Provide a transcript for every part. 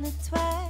The way.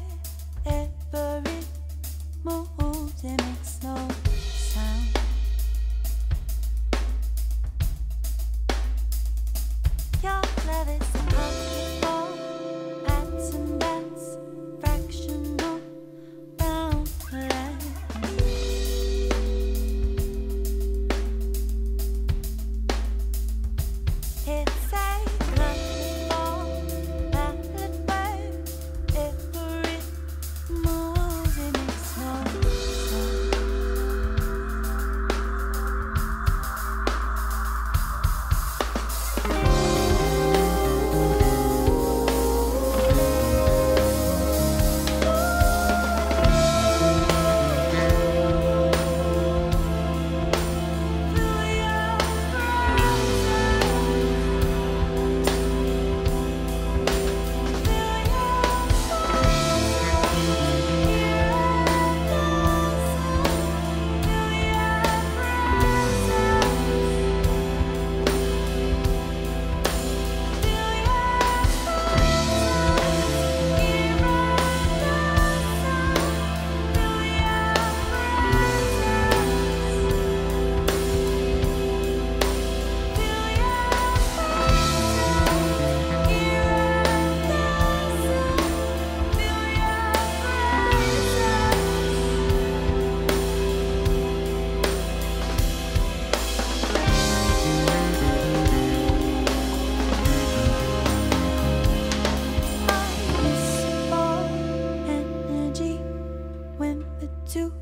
Two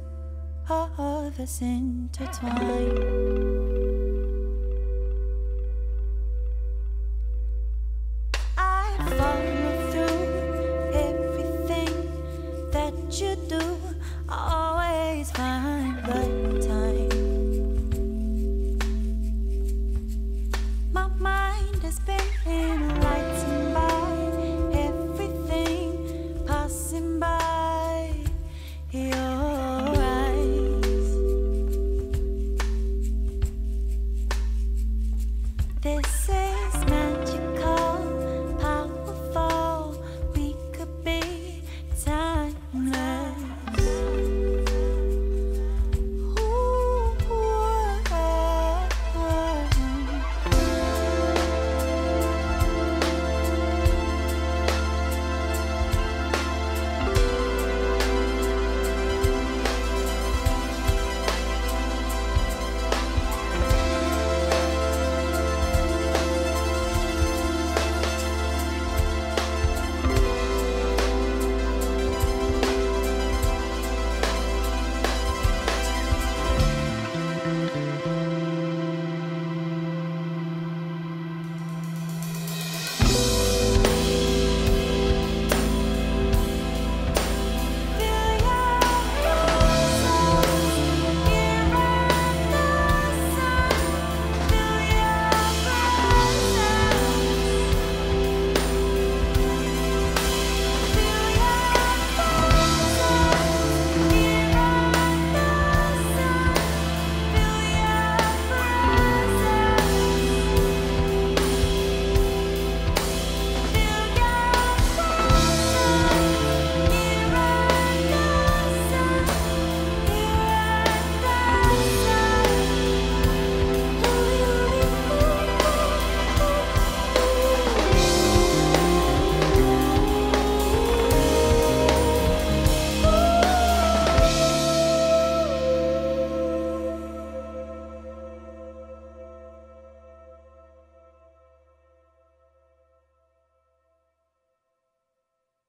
of us intertwine. This